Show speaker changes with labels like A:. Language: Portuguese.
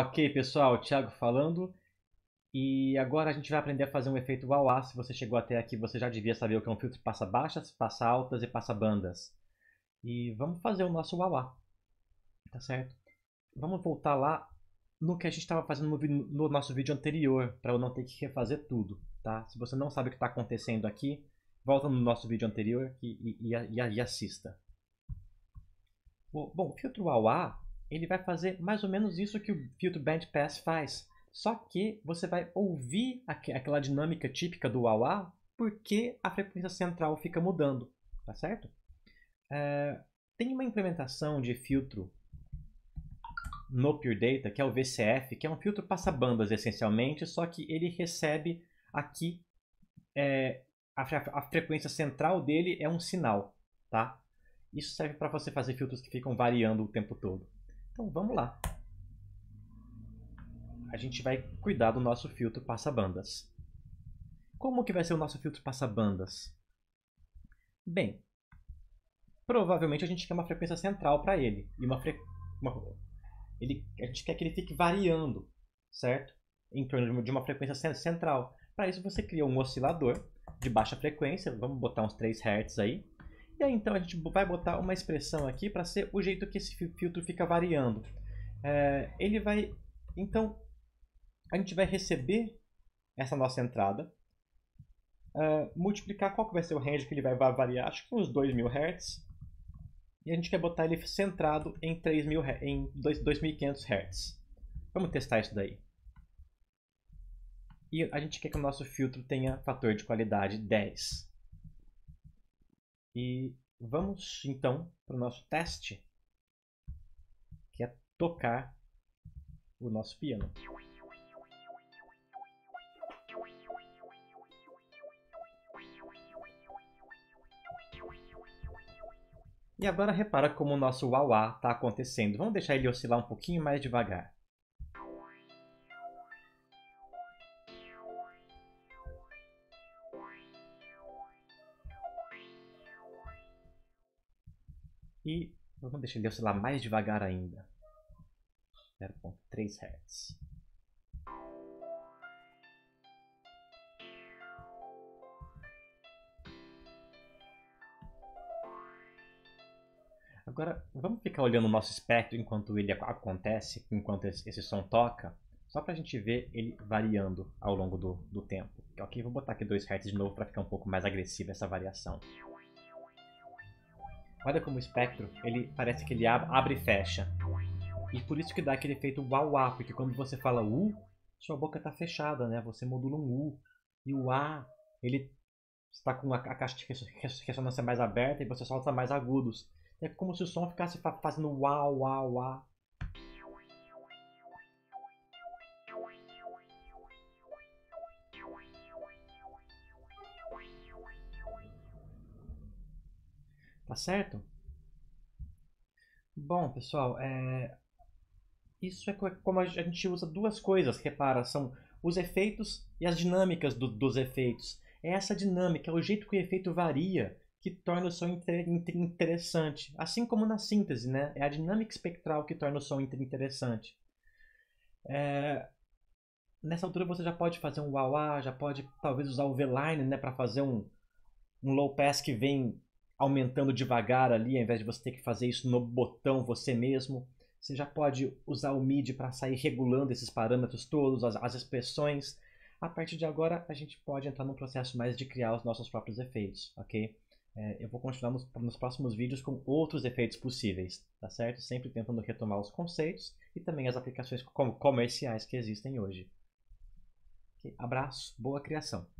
A: Ok, pessoal, Thiago falando. E agora a gente vai aprender a fazer um efeito wah Se você chegou até aqui, você já devia saber o que é um filtro passa baixas, passa altas e passa bandas. E vamos fazer o nosso wah Tá certo? Vamos voltar lá no que a gente estava fazendo no, no, nosso vídeo anterior, para eu não ter que refazer tudo, tá? Se você não sabe o que está acontecendo aqui, volta no nosso vídeo anterior e, e, e, e assista. Bom, o filtro wah ele vai fazer mais ou menos isso que o filtro bandpass faz. Só que você vai ouvir aquela dinâmica típica do wah porque a frequência central fica mudando, tá certo? É, tem uma implementação de filtro no Pure Data, que é o VCF, que é um filtro passa-bandas essencialmente, só que ele recebe aqui é, a, a, frequência central dele é um sinal, tá? Isso serve para você fazer filtros que ficam variando o tempo todo. Então vamos lá. A gente vai cuidar do nosso filtro passa-bandas. Como que vai ser o nosso filtro passa-bandas? Bem, provavelmente a gente quer uma frequência central para ele. E uma, fre... uma... Ele... A gente quer que ele fique variando, certo? Em torno de uma frequência central. Para isso você cria um oscilador de baixa frequência, vamos botar uns 3 Hz aí. E aí então a gente vai botar uma expressão aqui para ser o jeito que esse filtro fica variando. É, ele vai, então, a gente vai receber essa nossa entrada, uh, multiplicar qual que vai ser o range que ele vai variar, acho que uns 2.000 Hz, e a gente quer botar ele centrado em, 3000, em 2.500 Hz. Vamos testar isso daí. E a gente quer que o nosso filtro tenha fator de qualidade 10. E vamos então para o nosso teste, que é tocar o nosso piano. E agora repara como o nosso wah está acontecendo. Vamos deixar ele oscilar um pouquinho mais devagar. E vamos deixar ele oscilar mais devagar ainda. 0.3 Hz. Agora, vamos ficar olhando o nosso espectro enquanto ele acontece, enquanto esse, som toca, só para a gente ver ele variando ao longo do, do tempo. Ok, vou botar aqui 2 Hz de novo para ficar um pouco mais agressiva essa variação. Olha como o espectro, ele parece que ele abre e fecha. E por isso que dá aquele efeito uau porque quando você fala u, sua boca está fechada, né? Você modula um u. E o a, ele está com a, caixa de ressonância mais aberta e você solta mais agudos. É como se o som ficasse fazendo uau, uau, uau. Tá certo? Bom, pessoal, é... isso é como a gente usa duas coisas, repara, são os efeitos e as dinâmicas do, dos efeitos. É essa dinâmica, é o jeito que o efeito varia, que torna o som interessante. Assim como na síntese, né? É a dinâmica espectral que torna o som interessante. É... Nessa altura você já pode fazer um wah, já pode talvez usar o V-line né, para fazer um, um low pass que vem aumentando devagar ali, ao invés de você ter que fazer isso no botão você mesmo. Você já pode usar o MIDI para sair regulando esses parâmetros todos, as, as expressões. A partir de agora, a gente pode entrar num processo mais de criar os nossos próprios efeitos, ok? É, eu vou continuar nos, nos, próximos vídeos com outros efeitos possíveis, tá certo? Sempre tentando retomar os conceitos e também as aplicações comerciais que existem hoje. Okay? Abraço, boa criação!